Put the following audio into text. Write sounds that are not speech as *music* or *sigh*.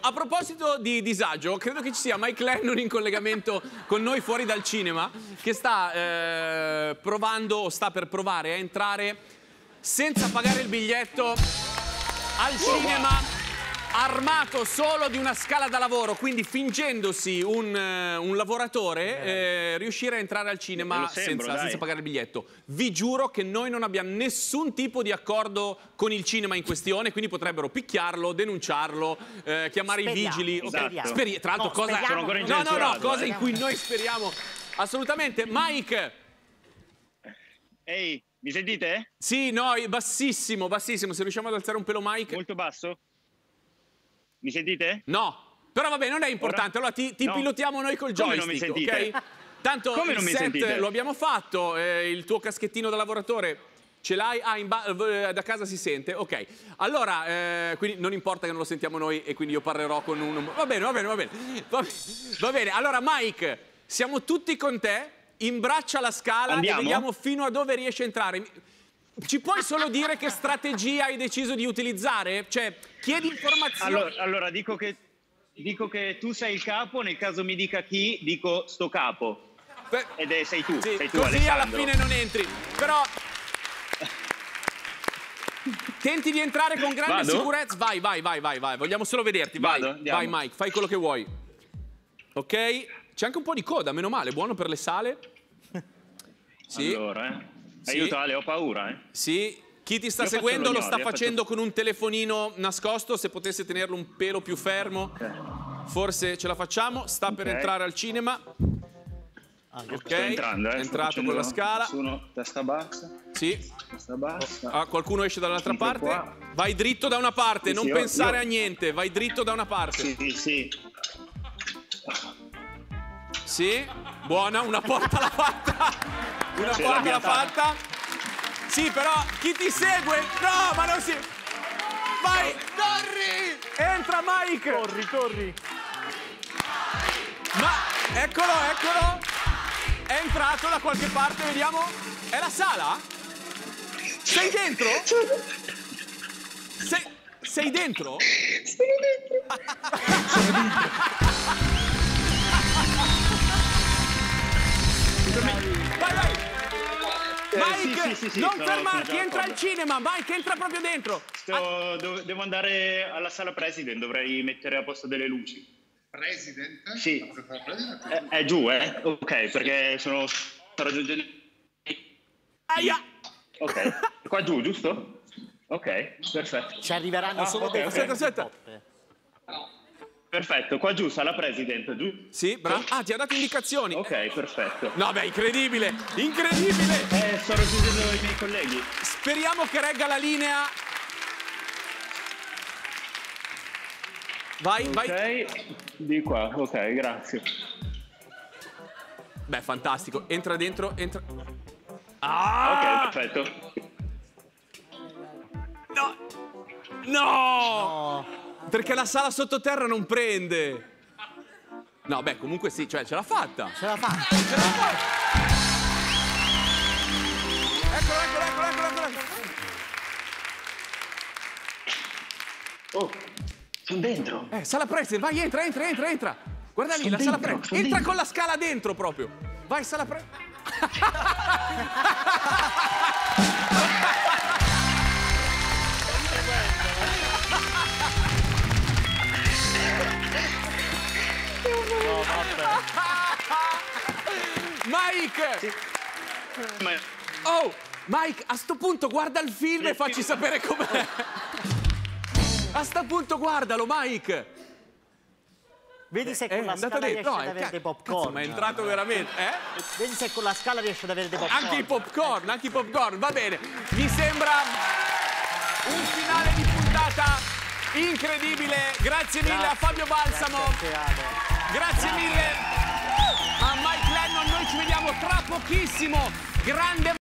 A proposito di disagio, credo che ci sia Mike Lennon in collegamento con noi fuori dal cinema che sta eh, provando sta per provare a entrare senza pagare il biglietto al cinema armato solo di una scala da lavoro, quindi fingendosi un, eh, un lavoratore, eh, riuscire a entrare al cinema sembro, senza, senza pagare il biglietto. Vi giuro che noi non abbiamo nessun tipo di accordo con il cinema in questione, quindi potrebbero picchiarlo, denunciarlo, eh, chiamare Speriamo, i vigili. ok? speriamo. Speri- tra l'altro, No, cosa... speriamo. No, no, no, cosa eh. in cui noi speriamo assolutamente. Mike, Ehi, mi sentite? sì, no, bassissimo, bassissimo. Se riusciamo ad alzare un pelo, Mike. Molto basso? Mi sentite? No, però vabbè, non è importante. Allora ti, ti No. pilotiamo noi col Come non mi joystick, sentite? ok? Tanto Come il set sentite? lo abbiamo fatto, eh, il tuo caschettino da lavoratore ce l'hai? Ah, eh, da casa si sente? Ok. Allora, eh, quindi non importa che non lo sentiamo noi e quindi io parlerò con un... Va bene, va bene, va bene. Va, va bene, allora Mike, siamo tutti con te, imbraccia la scala Andiamo? e vediamo fino a dove riesci a entrare. Ci puoi solo dire che strategia hai deciso di utilizzare? Cioè, chiedi informazioni... Allora, allora, dico, che, dico che tu sei il capo, nel caso mi dica chi, dico sto capo. Beh, Ed è, sei tu, Sì, sei tu così alla Alessandro. fine non entri. Però tenti di entrare con grande Vado? sicurezza. Vai, vai, vai, vai, vai. Vogliamo solo vederti. Vai, Vado, vai Mike, fai quello che vuoi. Ok? C'è anche un po' di coda, meno male, buono per le sale. Sì, Allora, eh. Sì. Aiuto Ale, ho paura, eh. sì. Chi ti sta Io faccio seguendo lo sta eh, facendo con un telefonino nascosto, se potesse tenerlo un pelo più fermo. Forse ce la facciamo, sta per Ok. entrare al cinema. Ok, Sto entrando, eh. è entrato con la scala. Sono testa bassa, Sì, testa bassa. Ah, qualcuno esce dall'altra parte. qua. Vai dritto da una parte, Sì, non sì, pensare io- a niente, vai dritto da una parte. Sì, sì, sì. Sì, buona, una porta l'ha fatta. Una Ce l'abbiamo fatta. Sì, però chi ti segue? No, ma non si. Vai, corri! Entra Mike! Corri, corri. Ma eccolo, eccolo! È entrato da qualche parte, vediamo. È la sala? Sei dentro? Sei, sei dentro? Vai, vai! Mike, sì, sì, non fermarti, entra al cinema, Mike, entra proprio dentro. Sto- dov- devo andare alla sala president, dovrei mettere a posto delle luci. President? Sì. Fare president? È, è giù, eh? Ok, perché sono... sto raggiungendo... Aia! Ok, qua giù, giusto? Ok, perfetto. Ci arriveranno Ah, solo ok, dei ok. freni Aspetta, di botte. Perfetto, qua giù, sala president, giù? Sì, bravo. Ah, ti ha dato indicazioni. Ok, perfetto. No, beh, incredibile, incredibile. Eh, sto raggiungendo i miei colleghi. Speriamo che regga la linea. Vai, vai. Ok, di qua, ok, grazie. Beh, fantastico. Entra dentro, entra. Ah! Ok, perfetto. No! No! Perché la sala sottoterra non prende. No, beh, comunque sì, cioè ce l'ha fatta. Ce la fa. Ce l'ha fatta. Eccolo, eccolo, eccolo, eccolo, eccolo. Oh, sono dentro. Eh, sala preside, vai, entra, entra, entra, entra. Guarda lì, Sono la sala dentro, preside. sono Entra dentro. con la scala dentro proprio. Vai, sala preside. *laughs* Mike! Ma... Oh, Mike, a sto punto guarda il film e facci sapere com'è. A sto punto guardalo, Mike. Vedi se Eh, con la scala riesce. No, ad avere dei cazzo, popcorn. ma è entrato veramente, eh? Vedi se con la scala riesce ad avere dei popcorn. Anche i popcorn, anche i popcorn, va bene. Mi sembra un finale di puntata incredibile. Grazie mille a Fabio Balsamo. Grazie. Grazie mille tra pochissimo. Grande